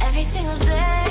Every single day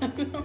I don't know.